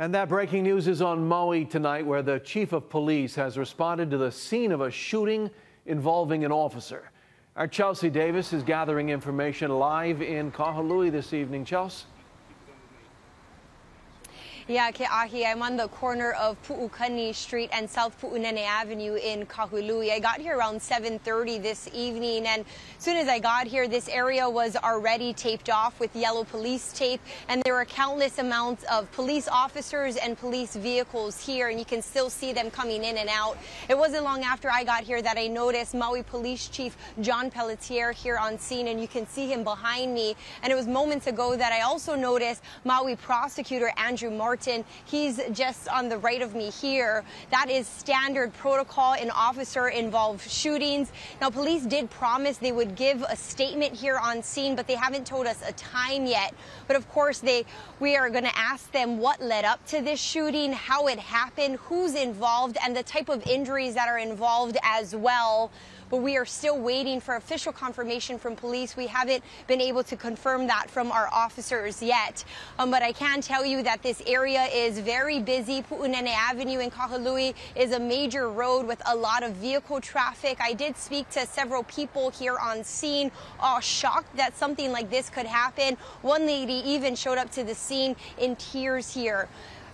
And that breaking news is on Maui tonight, where the chief of police has responded to the scene of a shooting involving an officer. Our Chelsea Davis is gathering information live in Kahului this evening. Chelsea? Yeah, Ke'ahi, I'm on the corner of Pu'ukani Street and South Pu'unene Avenue in Kahului. I got here around 7.30 this evening, and as soon as I got here, this area was already taped off with yellow police tape, and there were countless amounts of police officers and police vehicles here, and you can still see them coming in and out. It wasn't long after I got here that I noticed Maui Police Chief John Pelletier here on scene, and you can see him behind me. And it was moments ago that I also noticed Maui Prosecutor Andrew Martin Martin. He's just on the right of me here. That is standard protocol in officer involved shootings. Now, police did promise they would give a statement here on scene, but they haven't told us a time yet. But of course, they we are going to ask them what led up to this shooting, how it happened, who's involved, and the type of injuries that are involved as well but we are still waiting for official confirmation from police. We haven't been able to confirm that from our officers yet. Um, but I can tell you that this area is very busy. Pu'unene Avenue in Kahului is a major road with a lot of vehicle traffic. I did speak to several people here on scene, all shocked that something like this could happen. One lady even showed up to the scene in tears here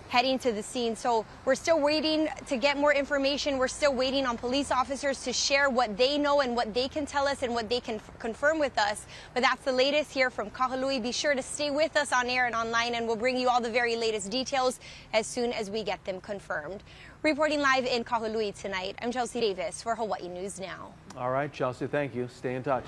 heading to the scene. So we're still waiting to get more information. We're still waiting on police officers to share what they know and what they can tell us and what they can confirm with us. But that's the latest here from Kahului. Be sure to stay with us on air and online, and we'll bring you all the very latest details as soon as we get them confirmed. Reporting live in Kahului tonight, I'm Chelsea Davis for Hawaii News Now. All right, Chelsea, thank you. Stay in touch.